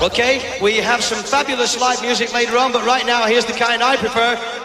Okay, we have some fabulous live music later on, but right now, here's the kind I prefer.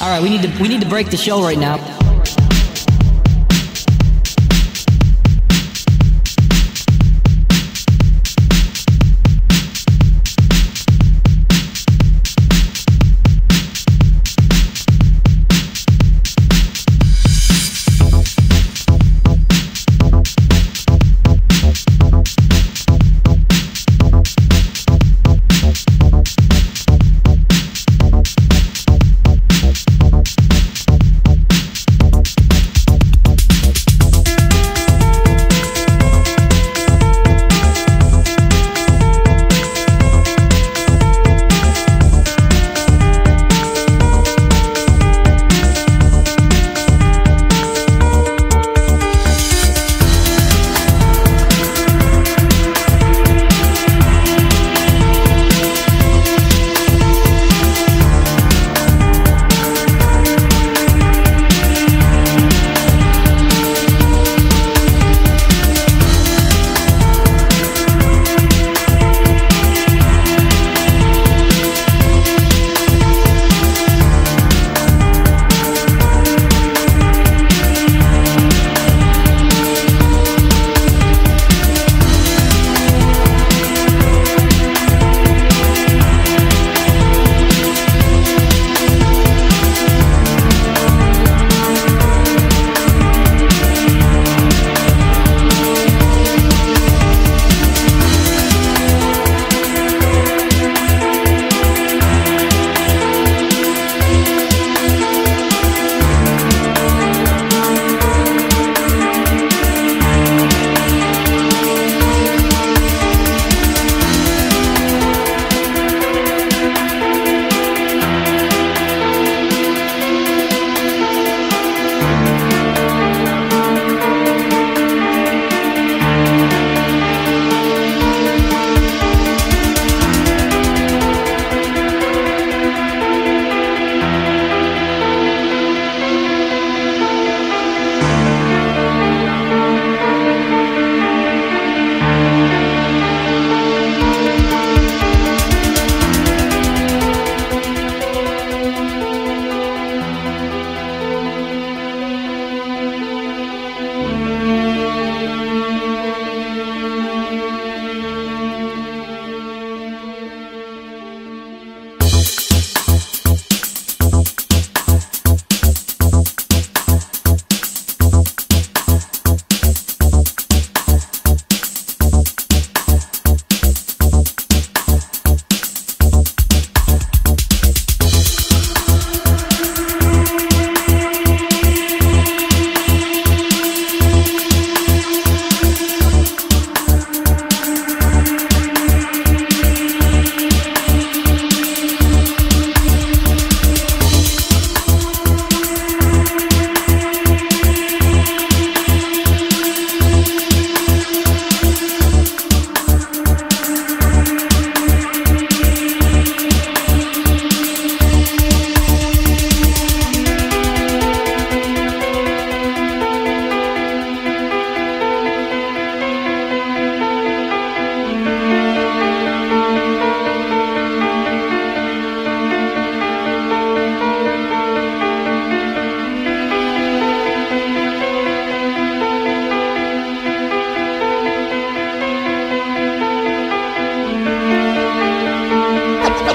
All right, we need to we need to break the show right now.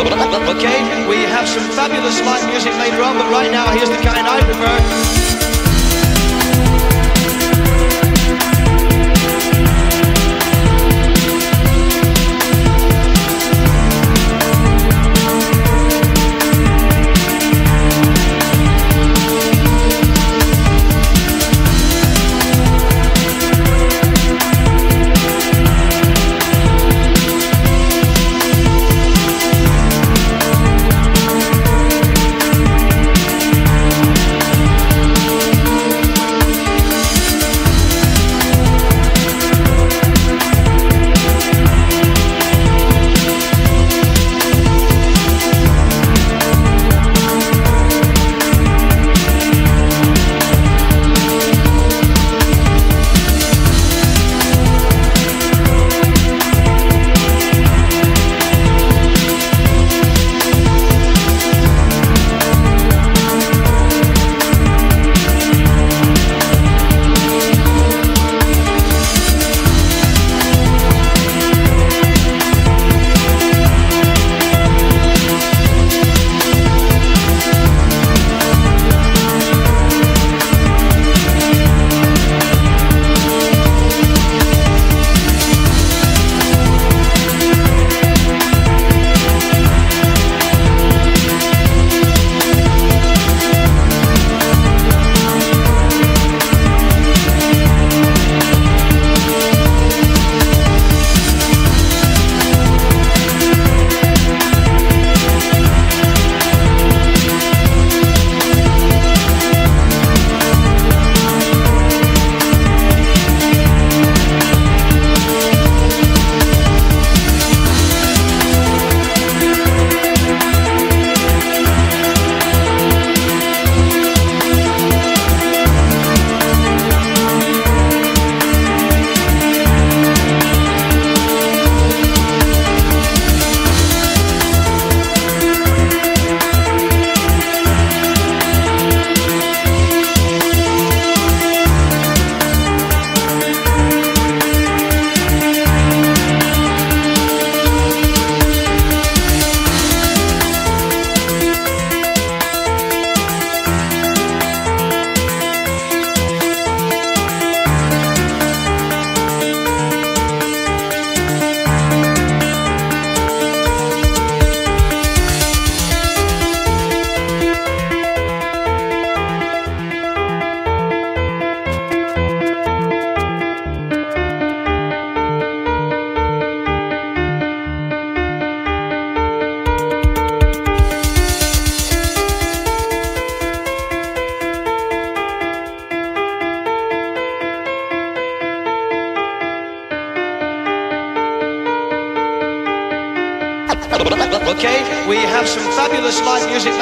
Okay, we have some fabulous live music later on, but right now here's the kind I prefer. We have some fabulous live music.